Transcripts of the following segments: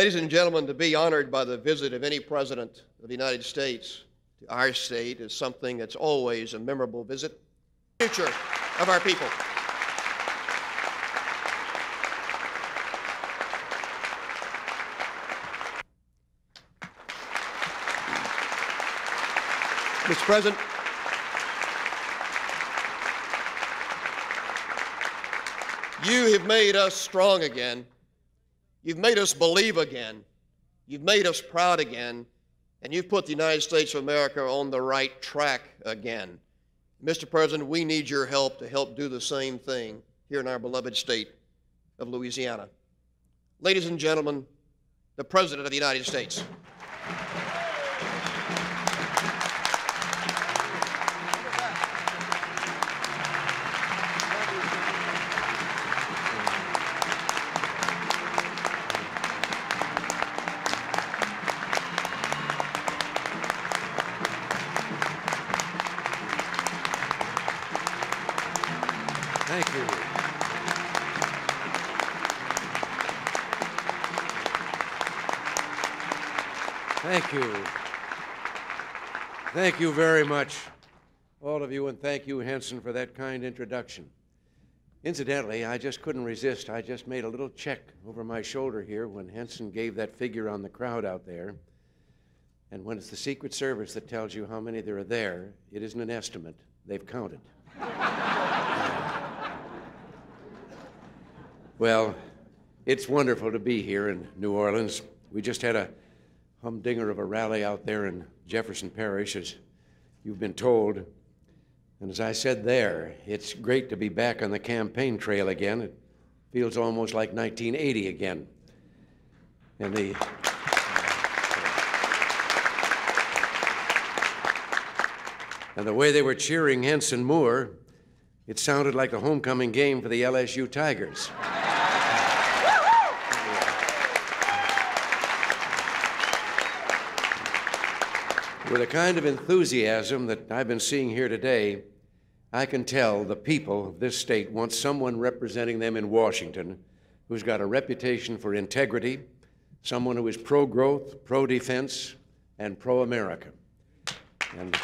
Ladies and gentlemen, to be honored by the visit of any president of the United States to our state is something that's always a memorable visit. Future of our people. Mr. President, you have made us strong again. You've made us believe again. You've made us proud again. And you've put the United States of America on the right track again. Mr. President, we need your help to help do the same thing here in our beloved state of Louisiana. Ladies and gentlemen, the President of the United States. Thank you. Thank you very much, all of you, and thank you, Henson, for that kind introduction. Incidentally, I just couldn't resist. I just made a little check over my shoulder here when Henson gave that figure on the crowd out there. And when it's the Secret Service that tells you how many there are there, it isn't an estimate. They've counted. Well, it's wonderful to be here in New Orleans. We just had a humdinger of a rally out there in Jefferson Parish, as you've been told. And as I said there, it's great to be back on the campaign trail again. It feels almost like 1980 again. And the. And the way they were cheering Henson Moore, it sounded like a homecoming game for the LSU Tigers. With the kind of enthusiasm that I've been seeing here today, I can tell the people of this state want someone representing them in Washington who's got a reputation for integrity, someone who is pro growth, pro defense, and pro America. And,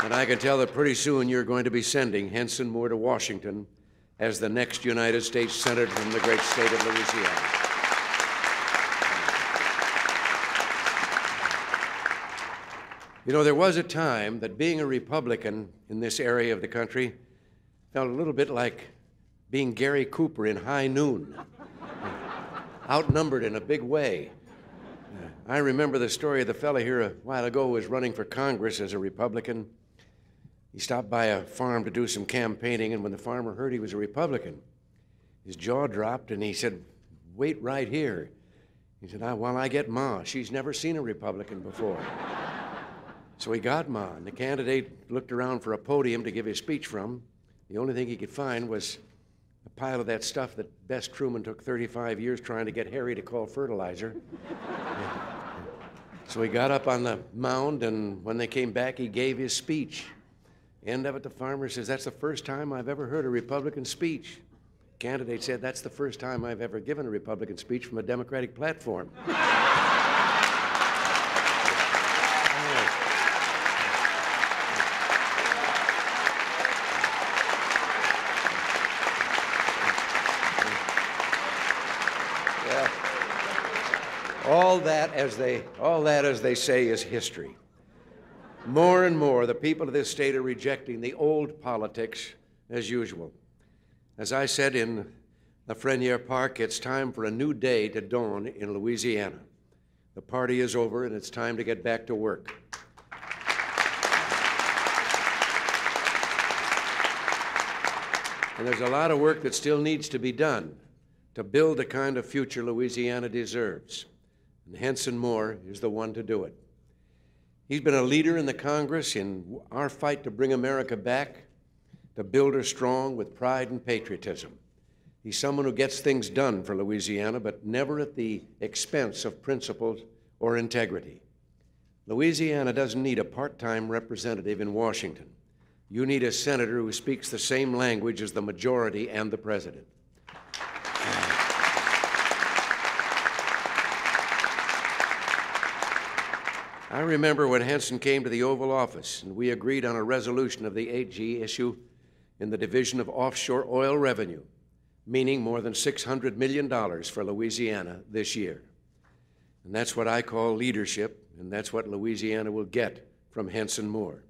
and I can tell that pretty soon you're going to be sending Henson Moore to Washington as the next United States Senator from the great state of Louisiana. You know, there was a time that being a Republican in this area of the country felt a little bit like being Gary Cooper in high noon, outnumbered in a big way. I remember the story of the fellow here a while ago who was running for Congress as a Republican. He stopped by a farm to do some campaigning, and when the farmer heard he was a Republican, his jaw dropped and he said, Wait right here. He said, ah, "I- While I get Ma, she's never seen a Republican before. So he got Ma, and the candidate looked around for a podium to give his speech from. The only thing he could find was a pile of that stuff that Bess Truman took 35 years trying to get Harry to call fertilizer. so he got up on the mound, and when they came back, he gave his speech. End of it, the farmer says, That's the first time I've ever heard a Republican speech. Candidate said, That's the first time I've ever given a Republican speech from a Democratic platform. All that, as they, all that, as they say, is history. More and more, the people of this state are rejecting the old politics as usual. As I said in Lafreniere Park, it's time for a new day to dawn in Louisiana. The party is over, and it's time to get back to work. And there's a lot of work that still needs to be done to build the kind of future Louisiana deserves. And Henson Moore is the one to do it. He's been a leader in the Congress in our fight to bring America back, to build her strong with pride and patriotism. He's someone who gets things done for Louisiana, but never at the expense of principles or integrity. Louisiana doesn't need a part time representative in Washington. You need a senator who speaks the same language as the majority and the president. I remember when Henson came to the Oval Office and we agreed on a resolution of the 8G issue in the Division of Offshore Oil Revenue, meaning more than $600 million for Louisiana this year. And that's what I call leadership, and that's what Louisiana will get from Henson Moore.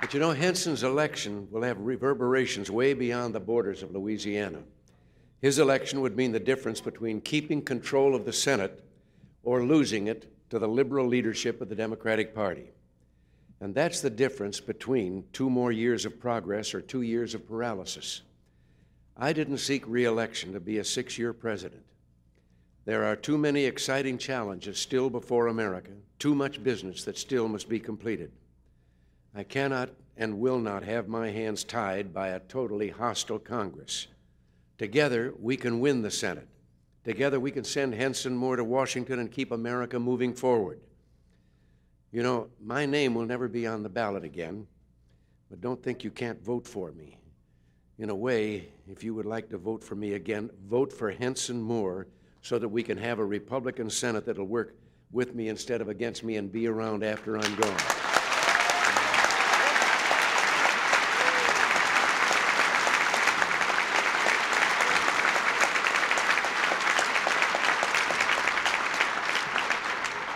But you know, Henson's election will have reverberations way beyond the borders of Louisiana. His election would mean the difference between keeping control of the Senate or losing it to the liberal leadership of the Democratic Party. And that's the difference between two more years of progress or two years of paralysis. I didn't seek reelection to be a six year president. There are too many exciting challenges still before America, too much business that still must be completed. I cannot and will not have my hands tied by a totally hostile Congress. Together, we can win the Senate. Together, we can send Henson Moore to Washington and keep America moving forward. You know, my name will never be on the ballot again, but don't think you can't vote for me. In a way, if you would like to vote for me again, vote for Henson Moore so that we can have a Republican Senate that'll work with me instead of against me and be around after I'm gone.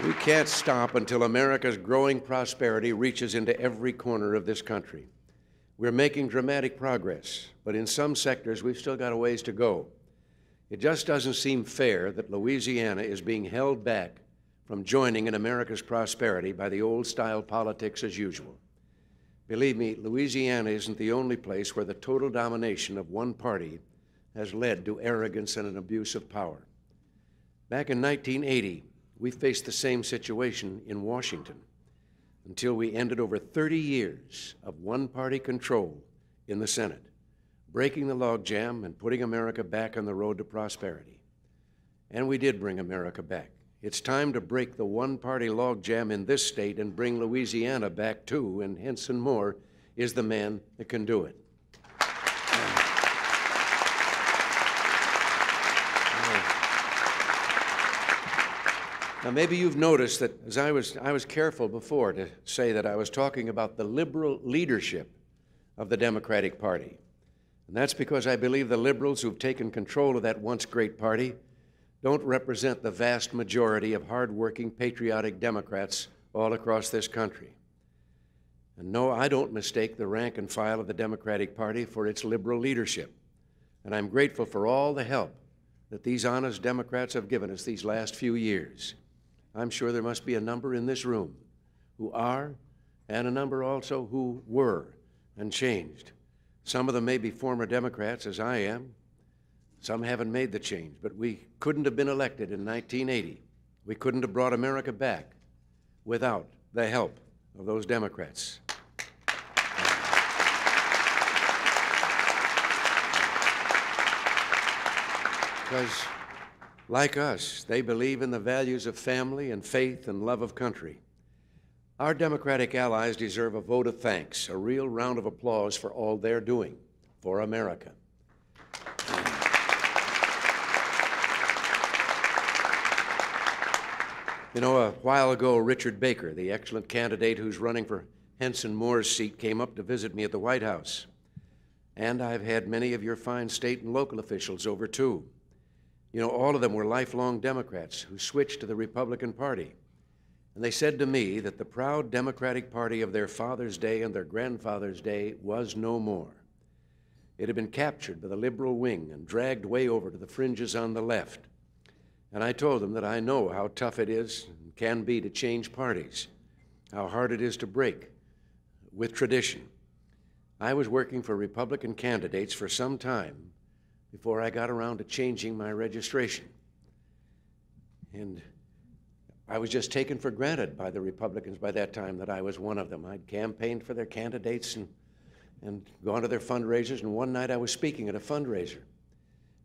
We can't stop until America's growing prosperity reaches into every corner of this country. We're making dramatic progress, but in some sectors we've still got a ways to go. It just doesn't seem fair that Louisiana is being held back from joining in America's prosperity by the old style politics as usual. Believe me, Louisiana isn't the only place where the total domination of one party has led to arrogance and an abuse of power. Back in 1980, we faced the same situation in Washington until we ended over 30 years of one party control in the Senate, breaking the logjam and putting America back on the road to prosperity. And we did bring America back. It's time to break the one party logjam in this state and bring Louisiana back too, and Henson Moore is the man that can do it. Now, maybe you've noticed that as I was, I was careful before to say that I was talking about the liberal leadership of the Democratic Party. And that's because I believe the liberals who've taken control of that once great party don't represent the vast majority of hardworking, patriotic Democrats all across this country. And no, I don't mistake the rank and file of the Democratic Party for its liberal leadership. And I'm grateful for all the help that these honest Democrats have given us these last few years. I'm sure there must be a number in this room who are, and a number also who were and changed. Some of them may be former Democrats, as I am. Some haven't made the change, but we couldn't have been elected in 1980. We couldn't have brought America back without the help of those Democrats. Because like us, they believe in the values of family and faith and love of country. Our Democratic allies deserve a vote of thanks, a real round of applause for all they're doing for America. You know, a while ago, Richard Baker, the excellent candidate who's running for Henson Moore's seat, came up to visit me at the White House. And I've had many of your fine state and local officials over, too. You know, all of them were lifelong Democrats who switched to the Republican Party. And they said to me that the proud Democratic Party of their father's day and their grandfather's day was no more. It had been captured by the liberal wing and dragged way over to the fringes on the left. And I told them that I know how tough it is and can be to change parties, how hard it is to break with tradition. I was working for Republican candidates for some time before I got around to changing my registration. And I was just taken for granted by the Republicans by that time that I was one of them. I'd campaigned for their candidates and, and gone to their fundraisers, and one night I was speaking at a fundraiser.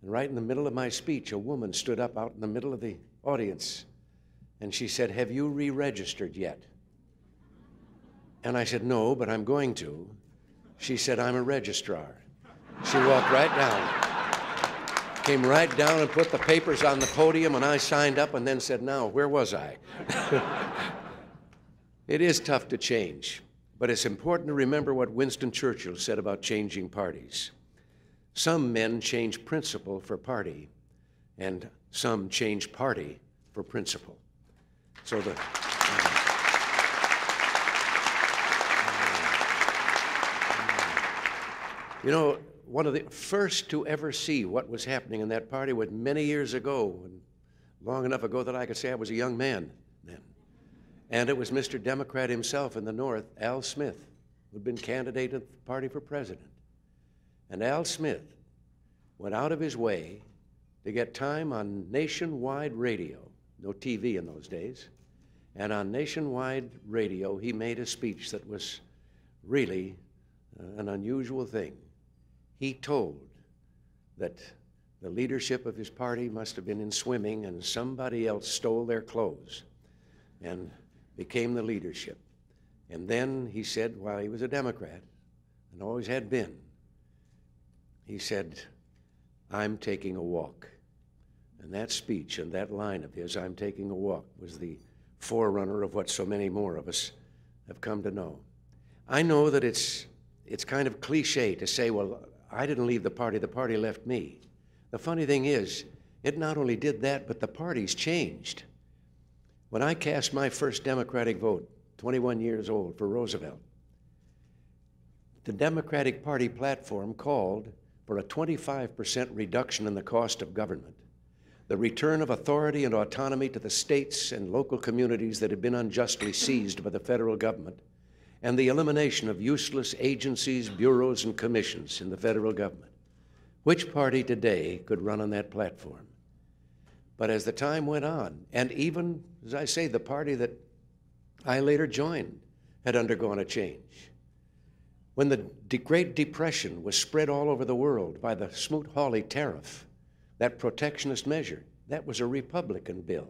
And right in the middle of my speech, a woman stood up out in the middle of the audience, and she said, Have you re registered yet? And I said, No, but I'm going to. She said, I'm a registrar. She walked right down. Came right down and put the papers on the podium, and I signed up and then said, Now, where was I? it is tough to change, but it's important to remember what Winston Churchill said about changing parties. Some men change principle for party, and some change party for principle. So the. You know, one of the first to ever see what was happening in that party was many years ago, and long enough ago that I could say I was a young man then. And it was Mr. Democrat himself in the North, Al Smith, who'd been candidate of the party for president. And Al Smith went out of his way to get time on nationwide radio, no TV in those days. And on nationwide radio, he made a speech that was really uh, an unusual thing. He told that the leadership of his party must have been in swimming and somebody else stole their clothes and became the leadership. And then he said, while he was a Democrat and always had been, he said, I'm taking a walk. And that speech and that line of his, I'm taking a walk, was the forerunner of what so many more of us have come to know. I know that it's, it's kind of cliche to say, well, I didn't leave the party, the party left me. The funny thing is, it not only did that, but the parties changed. When I cast my first Democratic vote, 21 years old, for Roosevelt, the Democratic Party platform called for a 25% reduction in the cost of government, the return of authority and autonomy to the states and local communities that had been unjustly seized by the federal government, and the elimination of useless agencies, bureaus, and commissions in the federal government. Which party today could run on that platform? But as the time went on, and even, as I say, the party that I later joined had undergone a change. When the Great Depression was spread all over the world by the Smoot-Hawley tariff, that protectionist measure, that was a Republican bill.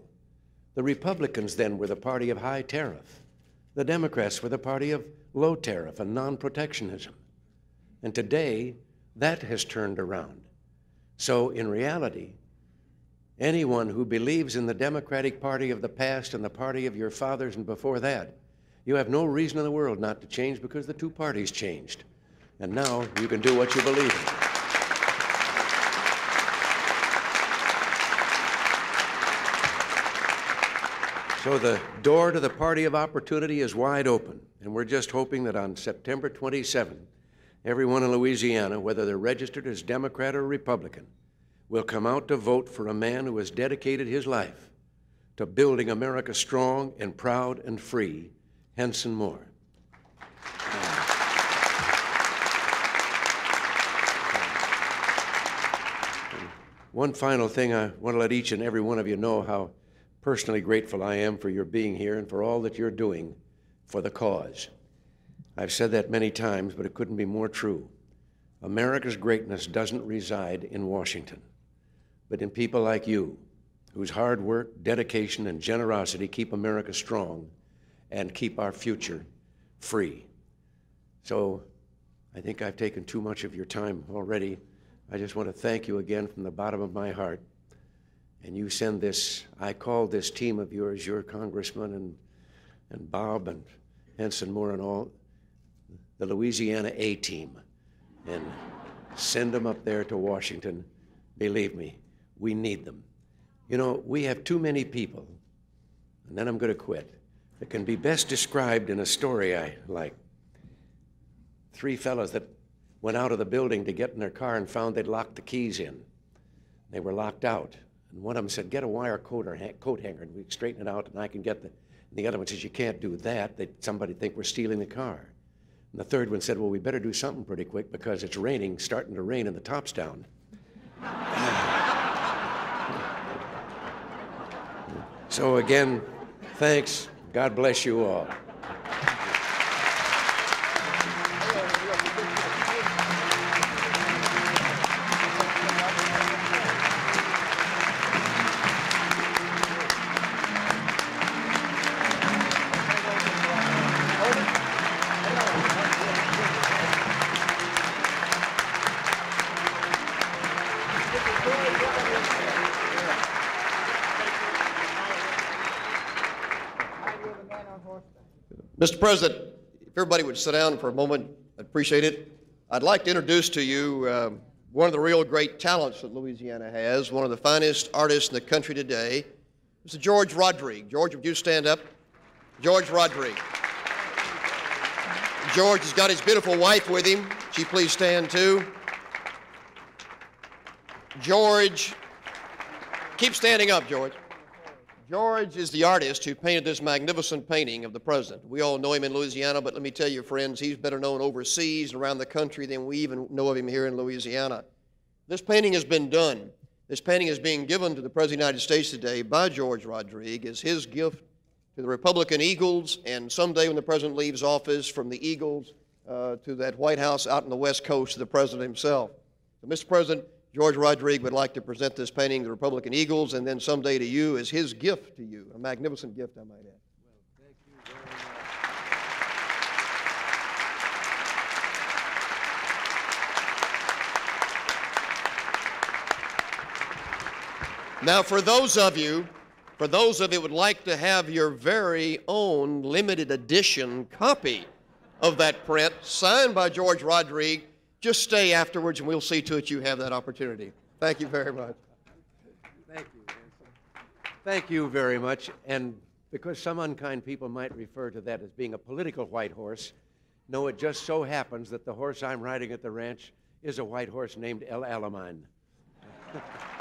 The Republicans then were the party of high tariff. The Democrats were the party of low tariff and non protectionism. And today, that has turned around. So, in reality, anyone who believes in the Democratic Party of the past and the party of your fathers and before that, you have no reason in the world not to change because the two parties changed. And now you can do what you believe in. So the door to the party of opportunity is wide open, and we're just hoping that on September 27, everyone in Louisiana, whether they're registered as Democrat or Republican, will come out to vote for a man who has dedicated his life to building America strong and proud and free, Henson Moore. One final thing I want to let each and every one of you know how personally grateful I am for your being here and for all that you're doing for the cause. I've said that many times, but it couldn't be more true. America's greatness doesn't reside in Washington, but in people like you, whose hard work, dedication, and generosity keep America strong and keep our future free. So I think I've taken too much of your time already. I just want to thank you again from the bottom of my heart and you send this, I call this team of yours, your congressman and, and Bob and Henson Moore and all, the Louisiana A team, and send them up there to Washington. Believe me, we need them. You know, we have too many people, and then I'm going to quit, that can be best described in a story I like. Three fellows that went out of the building to get in their car and found they'd locked the keys in. They were locked out. And one of them said, get a wire coat, or ha- coat hanger and we straighten it out and I can get the, and the other one says, you can't do that. They, somebody think we're stealing the car. And the third one said, well, we better do something pretty quick because it's raining, starting to rain and the top's down. so again, thanks. God bless you all. Mr. President, if everybody would sit down for a moment, I'd appreciate it. I'd like to introduce to you uh, one of the real great talents that Louisiana has, one of the finest artists in the country today, Mr. George Rodrigue. George, would you stand up? George Rodrigue. George has got his beautiful wife with him. She please stand too. George, keep standing up, George. George is the artist who painted this magnificent painting of the president. We all know him in Louisiana, but let me tell you, friends, he's better known overseas and around the country than we even know of him here in Louisiana. This painting has been done. This painting is being given to the President of the United States today by George Rodrigue as his gift to the Republican Eagles, and someday when the president leaves office, from the Eagles uh, to that White House out on the West Coast to the president himself. So, Mr. President, George Rodrigue would like to present this painting the Republican Eagles and then someday to you as his gift to you, a magnificent gift, I might add. Well, thank you very much. Now, for those of you, for those of you who would like to have your very own limited edition copy of that print, signed by George Rodrigue, just stay afterwards and we'll see to it you have that opportunity. Thank you very much. Thank you. Thank you very much. And because some unkind people might refer to that as being a political white horse, no, it just so happens that the horse I'm riding at the ranch is a white horse named El Alamein.